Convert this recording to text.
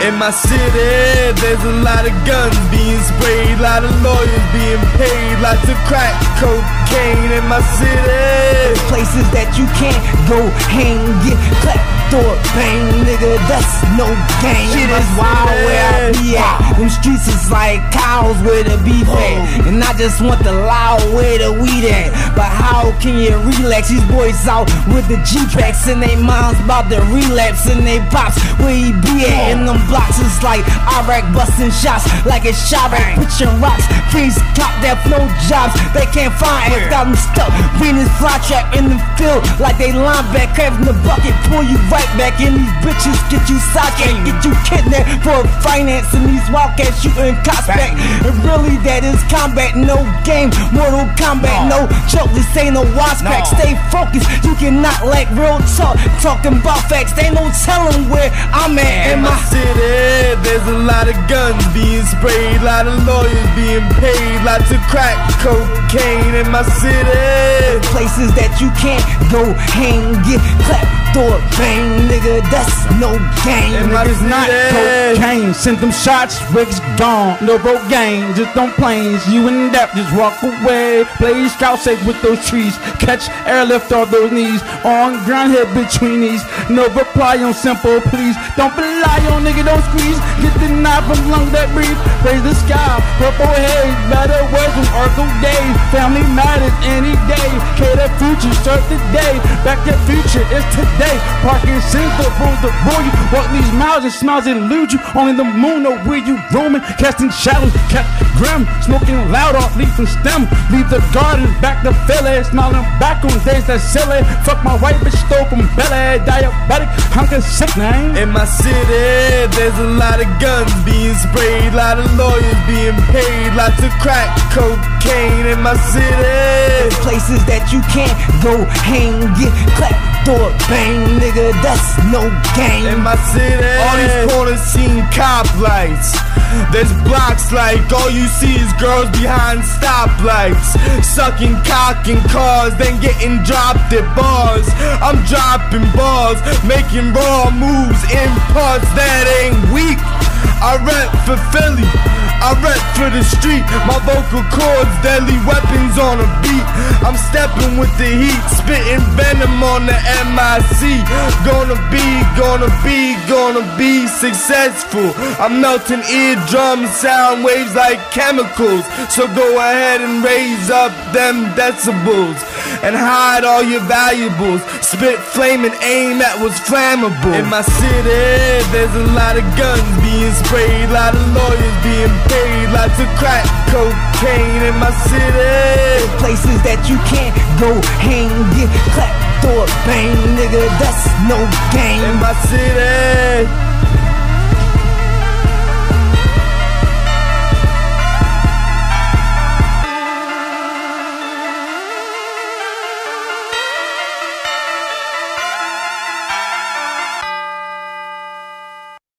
In my city, there's a lot of guns being sprayed, a lot of lawyers being paid, lots of crack cocaine in my city. Places that you can't go hang, get clapped door bang, nigga, that's no game. Shit is wild where I be at. Them streets is like cows where the beef at. Oh. And I just want the loud where the weed at. But how can you relax? These boys out with the G-Packs and they moms about to relapse and they pops where he be at. Oh. In them blocks is like Iraq busting shots like it's Chiraq pitching rocks. Freeze cop that flow jobs they can't find. It got them stuck. Venus fly trap in the field like they linebacker. in the bucket pull you right back in these bitches, get you sidetracked, get you kidnapped for financing these wildcats shooting cops back. And really, that is combat, no game, Mortal Kombat, no, no joke. This ain't no pack. No. Stay focused, you cannot lack real talk. Talking about facts, they no telling where I'm at. In my city, there's a lot of guns being sprayed, a lot of lawyers being paid, lots of crack cocaine in my city. Places that you can't go hang, get clapped door bang, nigga, that's no game. And niggas not cocaine. Send them shots, Rick's gone. No broke game, just on planes. You and that just walk away. Play scout safe with those trees. Catch airlift off those knees. On ground head between these. No reply on simple, please. Don't rely on nigga, don't squeeze. Get the knife from lungs that breathe. Praise the sky, purple haze. Better words from Oracle days. Family matters any day. Cater future, start the day. Back to future, it's today Parking Parkinson's the rules that rule you. Walk these miles and smiles elude you. Only the moon know where you roaming. Casting shadows, kept grim. Smoking loud off leaf and stem. Leave the garden back to Philly. Smiling back on days that silly. Fuck my white bitch stole from Belly. D-Betic, hunker sick name. In my city, there's a lot of guns being sprayed. Lot of lawyers being paid. Lots of crack cocaine in my city. Places that you can't go hang, get clapped door bang, nigga, that's no game. In my city, all these corners seen cop lights. There's blocks like all you see is girls behind stoplights, sucking cock in cars, then getting dropped at bars. I'm dropping balls, making raw moves in parts that ain't weak. I rap for Philly. I rep for the street, my vocal cords, deadly weapons on a beat. I'm stepping with the heat, spitting venom on the MIC. Gonna be, gonna be, gonna be successful. I'm melting eardrum sound waves like chemicals. So go ahead and raise up them decibels and hide all your valuables. Spit flame and aim at what's flammable. In my city, there's a lot of guns being sprayed, a lot of lawyers being paid, lots of crack cocaine in my city. Places that you can't go hang, get clapped, door bang, nigga, that's no game. In my city.